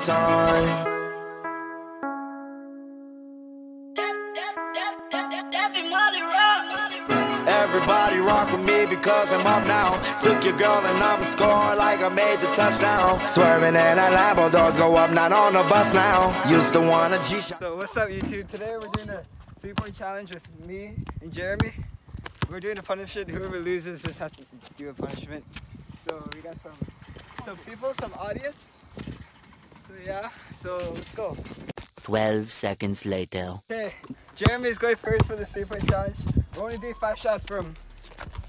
time. Everybody rock with me because I'm up now. Took your girl and I'm score like I made the touchdown. Swerving and a Lambo doors go up, not on the bus now. Used to want a G shot. So what's up YouTube? Today we're doing a three point challenge with me and Jeremy. We're doing a punishment. Whoever loses just has to do a punishment. So we got some some people, some audience. So yeah, so let's go. 12 seconds later. Okay, Jeremy is going first for the three point challenge. We're only doing five shots from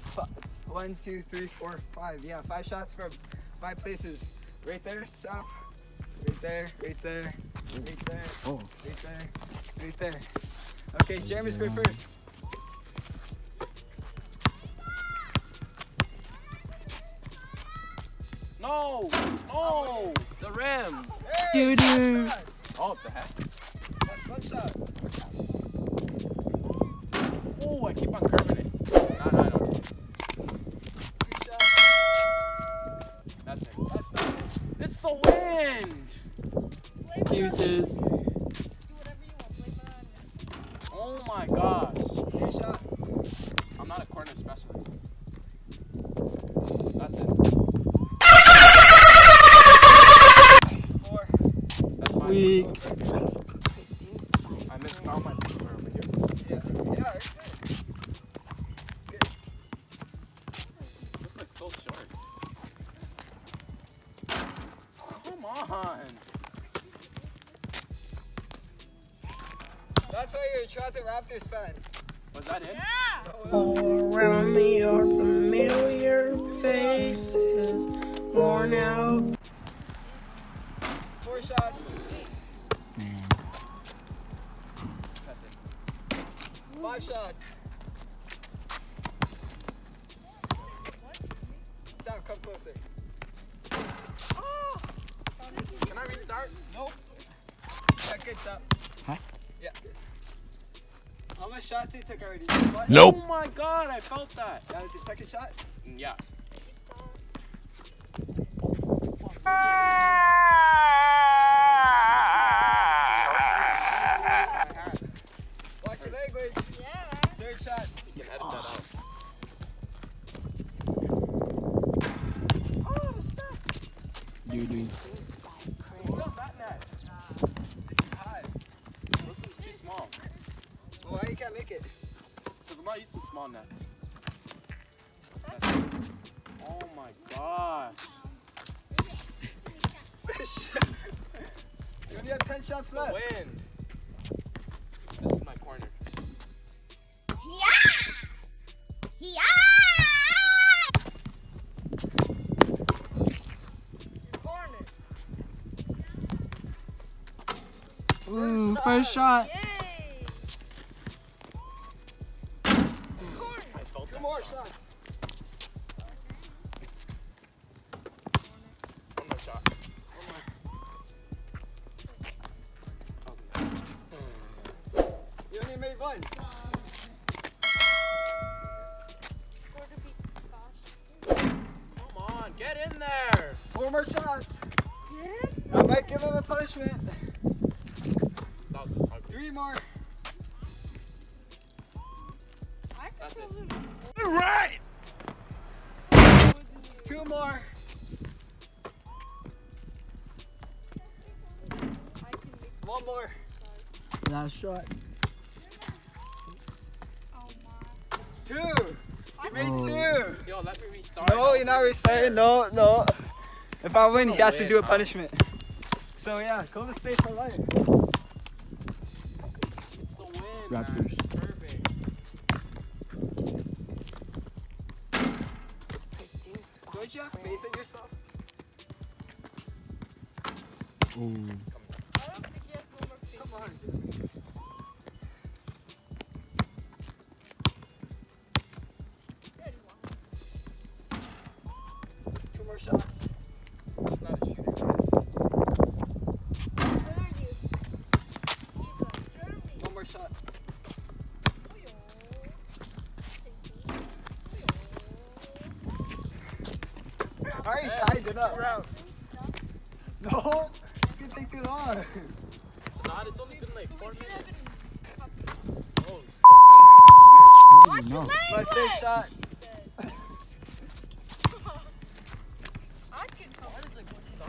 fi- one, two, three, four, five. Yeah, five shots from five places. Right there, stop. Right there, right there, right there, Oh. right there, right there. Okay, Jeremy's going first. No! No! The rim! Hey, Doo-doo. five shots. Oh, the heck? That's one shot. Oh, I keep on curving it. No, no, no. That's it. That's not it. It's the wind! Excuses. Oh my gosh. I'm not a corner specialist. That's it. Four. That's fine. Weak. I missed all my people over here. Yeah. Yeah, right there. This looks so short. Come on. That's why you're a Toronto Raptors fan. Was that it? All around me are familiar faces, worn out. Five shots. Sam, come closer. Can I restart? Nope. Yeah, good Sam. Huh? Yeah. How much shots you took already? One? Oh my god, I felt that. That was your second shot? Yeah. Watch used to small nets. That's. Oh my gosh. you only have 10 shots left. wind. This is my corner. Ooh, first shot. I one. Come on, get in there. Four more shots. I might give him a punishment. That was just ugly. Three more. That's it. Two more. One more. Last shot. Two. You made Oh. two. Yo, let me restart. No, you're not restarting. No, no. If I win, he No has to do a huh? punishment. So yeah, Golden State for life. It's the wind. man. Raptors. It's. Don't you have faith in yourself? Ooh. Alright, tied it up. Round. No. It's gonna take too long. It's not. It's only been like four minutes. Oh, How do you know? My third shot.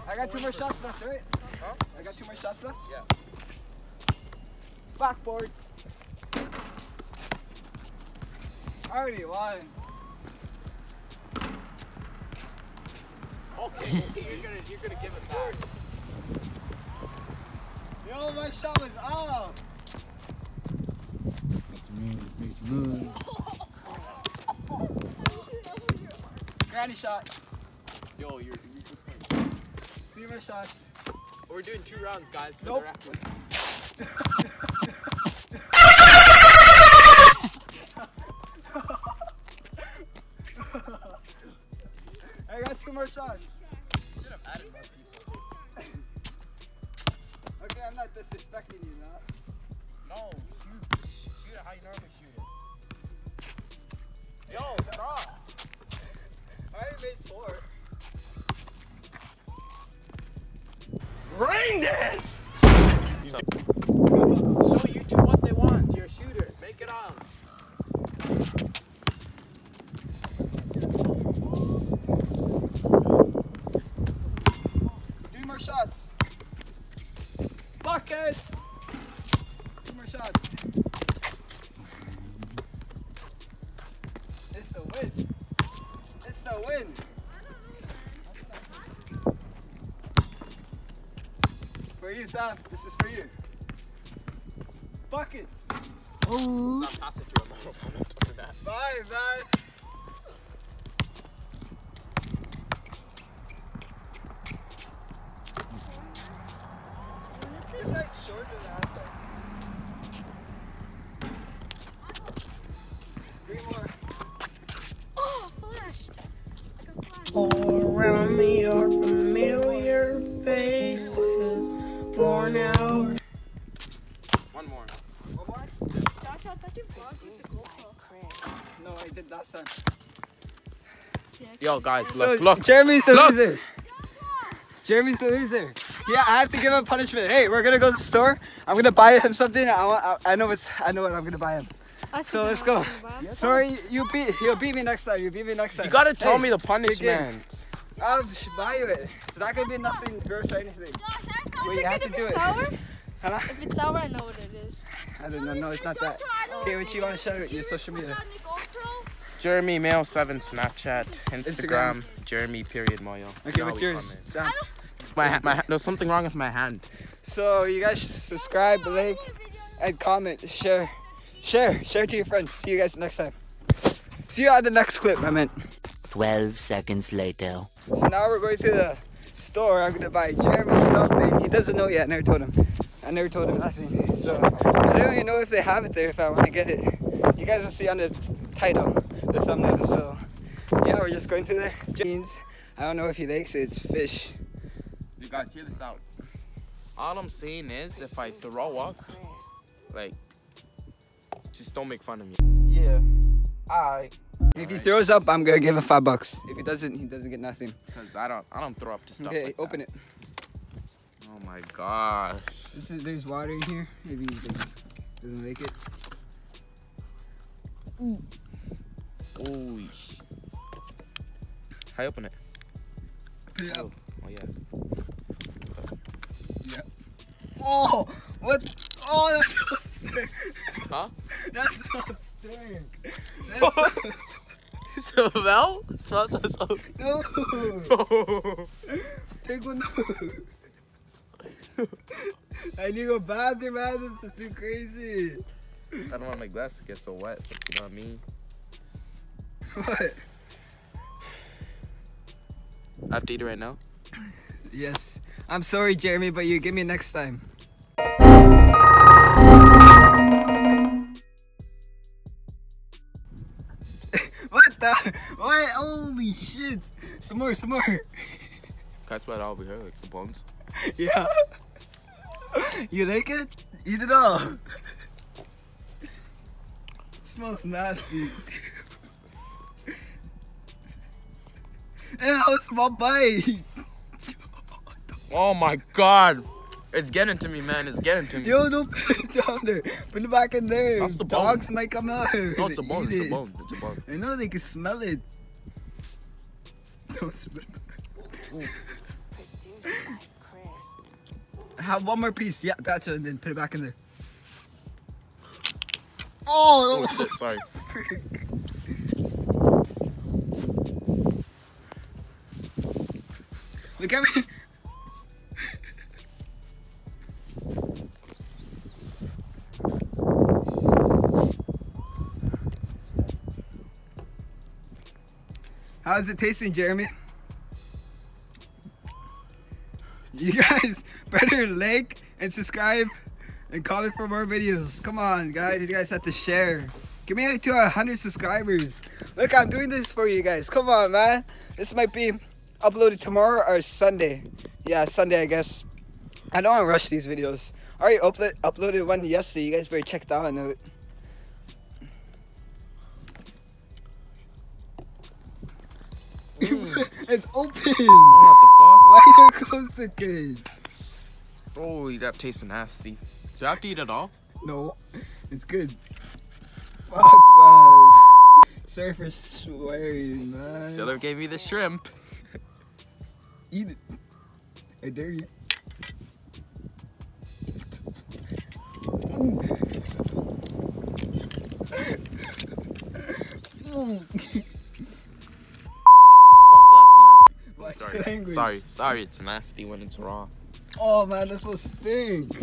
I got two more shots left, right? Huh? I got two more shots left? Yeah. Backboard. I already won. Okay, okay, you're gonna you're gonna give it back. Yo, my shot was off. Make the move, make the move. Granny shot. Yo, you're, you're just like. Three more shots. We're doing two rounds, guys. For Nope. the record. more shots. Should have added more people. Okay, I'm not disrespecting you now. No, shoot, shoot it how you normally shoot it. Yo, stop. I already made four. Rain dance! Show YouTube what they want. You're a shooter. Make it out. Three more shots. Buckets! Two more shots. It's the win. It's the win. For you, Sam. This is for you. Buckets. Oh. Stop passing to him. I'm not touching that. Bye, bye. Yo, guys, So, look, look. Jeremy's the Look. loser. Jeremy's the loser. Yeah, I have to give him punishment. Hey, we're gonna go to the store. I'm gonna buy him something. I want. I, I know what's. I know what I'm gonna buy him. So let's go. Sorry, you beat. You'll beat me next time. You beat me next time. You gotta tell Hey, me the game. punishment. I'll sh- buy you it. It's not gonna be nothing gross or anything. Well, you have to do it. Huh? If it's sour, I know what it is. I don't know. No, it's not that. Okay, what you wanna share it? Your social media. Jeremy Mayo Seven Snapchat, Instagram, Instagram. Jeremy period Mayo. Okay, what's yours? Sam? My ha- my ha- there's something wrong with my hand. So you guys should subscribe, like, and comment, share, share, share to your friends. See you guys next time. See you on the next clip, I meant. 12 seconds later. So now we're going to the store. I'm gonna buy Jeremy something. He doesn't know yet. I never told him. I never told him nothing. So I don't even know if they have it there. If I want to get it, you guys will see on the title, the thumbnail. So yeah, we're just going to there. Jeans. I don't know if he likes it. It's fish. You guys hear this out. All I'm saying is, if I throw up, like, just don't make fun of me. Yeah. Alright. If he throws up, I'm gonna give him five bucks. If he doesn't, he doesn't get nothing. Cause I don't, I don't throw up to stuff Okay, like open that. it. Oh my gosh. This is there's water in here. Maybe he doesn't, doesn't like it. Holy. How you open it? Put it up. Oh, oh yeah. Yeah. Oh, what? Oh, that's so stink. Huh? That's so stink. Smell? Smell so so. No. Take one. I need to go bathroom, man. This is too crazy. I don't want my glass to get so wet. You know what I mean? What? I have to eat it right now. Yes. I'm sorry, Jeremy, but you give me next time. what the? What? Holy shit! Some more, some more. That's what over here, like the bones. Yeah. You like it? Eat it all. smells nasty. Ew, small bite. Oh my god! It's getting to me, man. It's getting to me. Yo, don't put it down there. Put it back in there. That's the bone. Dogs might come out. no, it's a bone. Eat It's a bone. It's a bone. I know they can smell it. Don't smell it. Have one more piece. Yeah, gotcha. And then put it back in there. Oh Oh, shit! Sorry. look at me. How's it tasting, Jeremy? You guys better like and subscribe and comment for more videos. Come on, guys. You guys have to share. Give me to 100 subscribers. Look, I'm doing this for you guys. Come on, man. This might be uploaded tomorrow or Sunday. Yeah, Sunday, I guess. I don't want to rush these videos. I already upload, uploaded one yesterday. You guys better check that one out. Mm. it's open. Oh, Why you close the cage? the fuck? Oh, that tastes nasty. Do I have to eat it all? No, it's good. Fuck, man. Sorry for swearing, man. Should have gave me the shrimp. Eat it. I dare you. Fuck, that's nasty. Why Sorry. you? Sorry. Sorry. It's nasty when it's raw. Oh man, this will stink.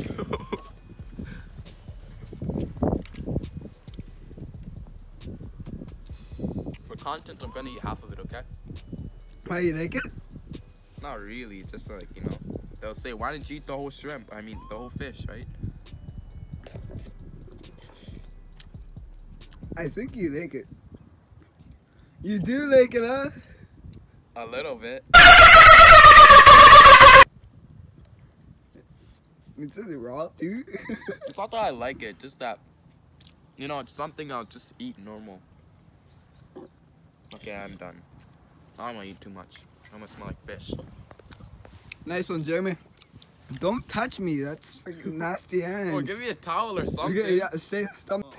For content, I'm gonna eat half of it. Okay? Why you like it? Not really. Just like you know, they'll say, "Why didn't you eat the whole shrimp? I mean, the whole fish, right?" I think you like it. You do like it, huh? A little bit. It's really raw, dude. It's not that I like it, just that, you know, it's something I'll just eat normal. Okay, I'm done. I don't want to eat too much. I'm gonna smell like fish. nice one, Jeremy. Don't touch me. That's freaking nasty hands. Oh, give me a towel or something. Okay, yeah, stay. Stop.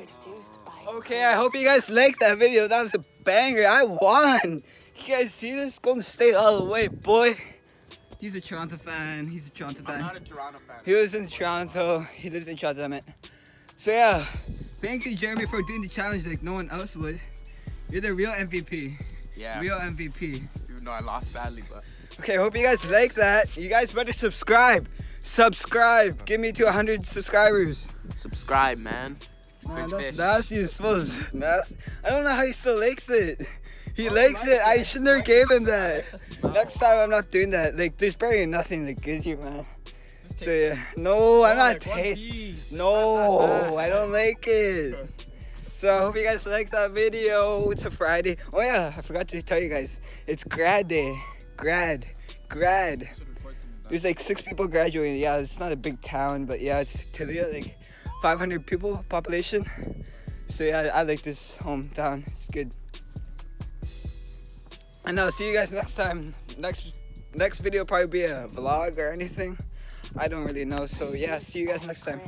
Okay, I hope you guys liked that video. That was a banger. I won. You guys see this? Golden State all the way, boy. He's a Toronto fan. He's a Toronto fan. I'm fan. not a Toronto fan. He lives in Toronto. He lives in Toronto, I meant. So yeah, thank you, Jeremy, for doing the challenge like no one else would. You're the real MVP. Yeah. Real MVP. Even though I lost badly, but Okay, hope you guys like that. You guys better subscribe. Subscribe. Give me to 100 subscribers. subscribe, man. Man, that's fish. nasty. It smells nasty. I don't know how he still likes it. He Oh, likes like it. I shouldn't have gave him that. Next time I'm not doing that. Like there's barely nothing that gives you, man. So yeah. No, I'm not taste. No, I don't like it. So I hope you guys liked that video. It's a Friday. Oh yeah, I forgot to tell you guys. It's grad day. Grad. Grad. There's like six people graduating. Yeah, it's not a big town, but yeah, it's Tulita, like 500 people population. So yeah, I like this hometown. It's good. And I'll see you guys next time. Next next video probably be a vlog or anything. I don't really know. So yeah, see you guys next time.